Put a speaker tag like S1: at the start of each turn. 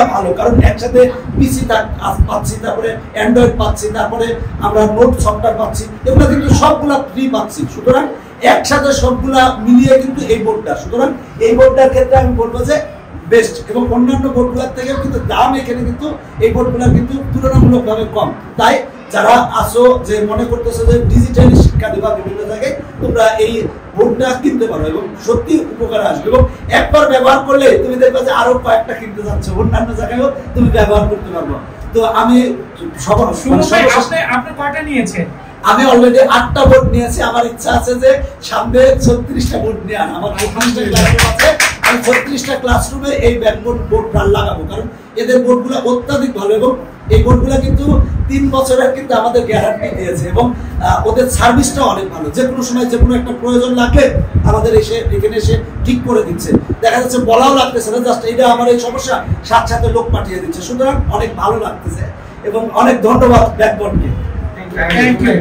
S1: বোর্ডটা ভালো। কারণ একসাথে পিসি পাচ্ছি, তারপরে অ্যান্ড্রয়েড পাচ্ছি, তারপরে আমরা নোট সফটওয়্যার পাচ্ছি, এগুলো কিন্তু সবগুলা ফ্রি পাচ্ছি। সুতরাং একসাথে সবগুলা মিলিয়ে কিন্তু এই বোর্ডটা সুতরাং এই বোর্ডটার ক্ষেত্রে আমি বলব যে বেস্ট এবং অন্যান্য বোর্ডগুলোর থেকেও কিন্তু দাম এখানে কিন্তু এই বোর্ডগুলোর কিন্তু তুলনামূলকভাবে কম। তাই যারা আসো যে মনে করতেছো যে ডিজিটাল শিক্ষা দেবা বিভিন্ন জায়গায় তোমরা এই বোর্ডটা কিনতে পারো এবং সত্যি উপকার আসবে। এবং একবার ব্যবহার করলে তুমি দেখবে যে আরও কয়েকটা কিনতে যাচ্ছ অন্যান্য জায়গায়ও তুমি ব্যবহার করতে পারব। তো আমি মানে
S2: আপনি আপনি কয়টা নিয়েছেন?
S1: আমি অলরেডি আটটা বোর্ড নিয়েছি। আমার ইচ্ছা আছে যে সামনে ছত্রিশটা বোর্ড নেওয়ার। আমার আছে আমি ছত্রিশটা ক্লাসরুমে এই ব্যাকবোর্ড বোর্ড লাগাবো। কারণ এদের বোর্ডগুলো অত্যাধিক ভালো এবং এই বোর্ডগুলো কিন্তু তিন বছরের কিন্তু আমাদের গ্যারান্টি দিয়েছে এবং ওদের সার্ভিসটা অনেক ভালো। যে কোনো সময় যে কোনো একটা প্রয়োজন লাগলে আমাদের এসে, এখানে এসে ঠিক করে দিচ্ছে। দেখা যাচ্ছে বলাও লাগতেছে না জাস্ট এটা আমার এই সমস্যা, সাথে সাথে লোক পাঠিয়ে দিচ্ছে। সুতরাং অনেক ভালো লাগতেছে এবং অনেক ধন্যবাদ ব্যাকবোর্ডকে
S2: থ্যাংক ইউ